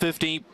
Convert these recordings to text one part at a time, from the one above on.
50.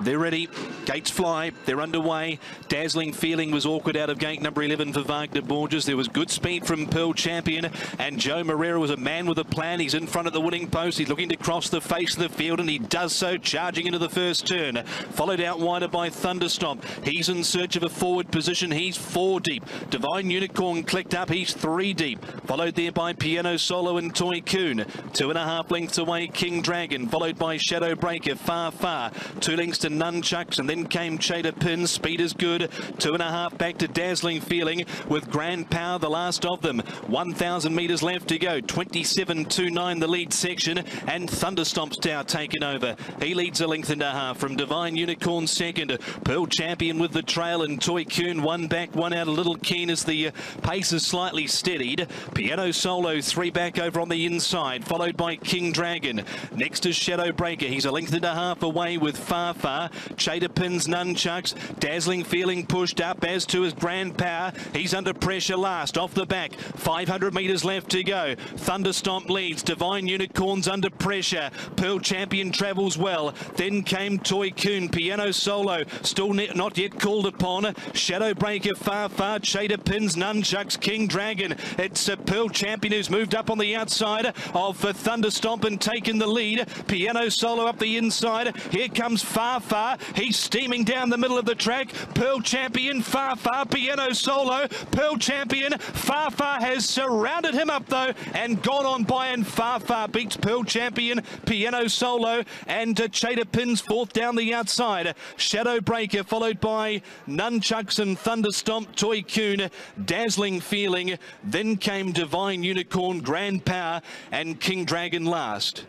They're ready. Gates fly. They're underway. Dazzling feeling was awkward out of gate number 11 for Wagner Borges. There was good speed from Pearl Champion. And Joe Moreira was a man with a plan. He's in front of the winning post. He's looking to cross the face of the field, and he does so, charging into the first turn. Followed out wider by Thunderstomp. He's in search of a forward position. He's four deep. Divine Unicorn clicked up. He's three deep. Followed there by Piano Solo and Toy Coon. Two and a half lengths away, King Dragon. Followed by Shadow Breaker, Fa Fa. Two lengths to Nunchucks, and then came Chater Pin. Speed is good. Two and a half back to Dazzling Feeling with Grand Power, the last of them. 1,000 metres left to go. 27.29 the lead section, and Thunderstomp's now taken over. He leads a length and a half from Divine Unicorn second. Pearl Champion with the trail, and Toy Coon one back, one out. A little keen as the uh, pace is slightly steadied. Piano Solo three back over on the inside, followed by King Dragon. Next is Shadow Breaker. He's a length and a half away with Fa Fa. Chater pins nunchucks. Dazzling feeling pushed up as to his grand power. He's under pressure last. Off the back. 500 metres left to go. Thunderstomp leads. Divine Unicorns under pressure. Pearl Champion travels well. Then came Toy Coon. Piano Solo. Still not yet called upon. Shadow Breaker Fa Fa. Chater pins nunchucks. King Dragon. It's a Pearl Champion who's moved up on the outside of Thunderstomp and taken the lead. Piano Solo up the inside. Here comes Fa Fa. He's steaming down the middle of the track. Pearl Champion, Fa Fa, Piano Solo. Pearl Champion, Fa Fa has surrounded him up though and gone on by and Fa Fa beats Pearl Champion, Piano Solo and uh, Chater Pins fourth down the outside. Shadow Breaker followed by Nunchucks and Thunderstomp, Toy Coon, Dazzling Feeling. Then came Divine Unicorn, Grand Power and King Dragon last.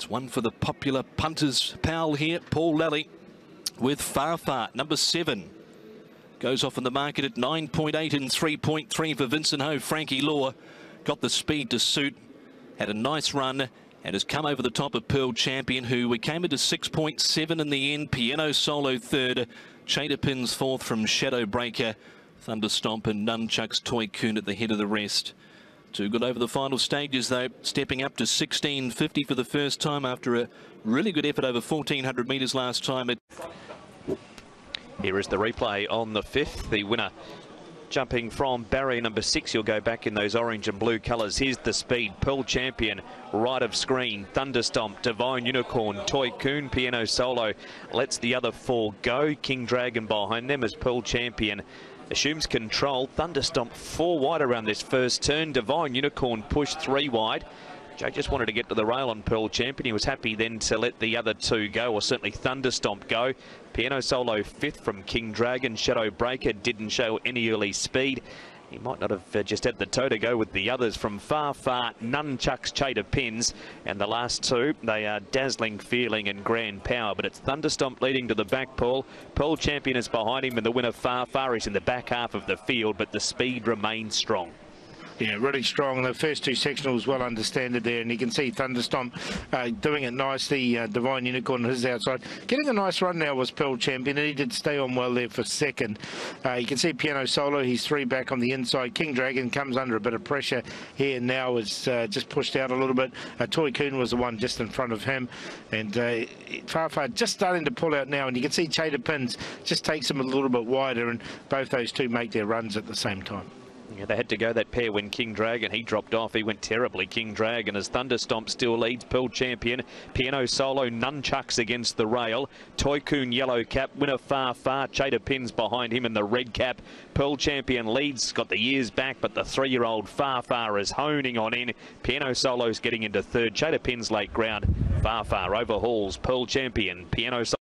It's one for the popular punters pal here, Paul Lally, with Fa Fa, number seven. Goes off in the market at 9.8 and 3.3 for Vincent Ho. Frankie Lor got the speed to suit, had a nice run, and has come over the top of Pearl Champion, who we came into 6.7 in the end. Piano Solo third, Chater Pins fourth from Shadow Breaker, Thunderstomp and Nunchucks Toy Coon at the head of the rest. Too good over the final stages though, stepping up to 16.50 for the first time after a really good effort over 1400 metres last time. Here is the replay on the fifth. The winner jumping from barrier number six. You'll go back in those orange and blue colours. Here's the speed. Pearl Champion, right of screen. Thunderstomp, Divine Unicorn, Toy Coon, Piano Solo. Lets the other four go. King Dragon behind them as Pearl Champion assumes control. Thunderstomp four wide around this first turn. Divine Unicorn pushed three wide. Joe just wanted to get to the rail on Pearl Champion. He was happy then to let the other two go, or certainly Thunderstomp go. Piano Solo fifth from King Dragon. Shadow Breaker didn't show any early speed. He might not have uh, just had the toe to go with the others from Fa Fa. Nunchucks, Chater Pins. And the last two, they are Dazzling Feeling and Grand Power. But it's Thunderstomp leading to the back, Paul. Pearl Champion is behind him and the winner Fa Fa is in the back half of the field. But the speed remains strong. Yeah, really strong. The first two sectionals well understanded there, and you can see Thunderstomp uh, doing it nicely. Uh, Divine Unicorn his outside. Getting a nice run now was Pearl Champion, and he did stay on well there for second. Uh, you can see Piano Solo, he's three back on the inside. King Dragon comes under a bit of pressure here now, is uh, just pushed out a little bit. Uh, Toy Coon was the one just in front of him, and uh, Fa Fa just starting to pull out now, and you can see Chater Pins just takes him a little bit wider, and both those two make their runs at the same time. They had to go that pair when King Dragon, he dropped off. He went terribly, King Dragon, as Thunderstomp still leads. Pearl Champion, Piano Solo, Nunchucks against the rail. Toycoon Yellow Cap, winner Fa Fa. Chater Pins behind him in the red cap. Pearl Champion leads, got the years back, but the three-year-old Fa Fa is honing on in. Piano Solo's getting into third. Chater Pins late ground. Fa Fa overhauls Pearl Champion. Piano Solo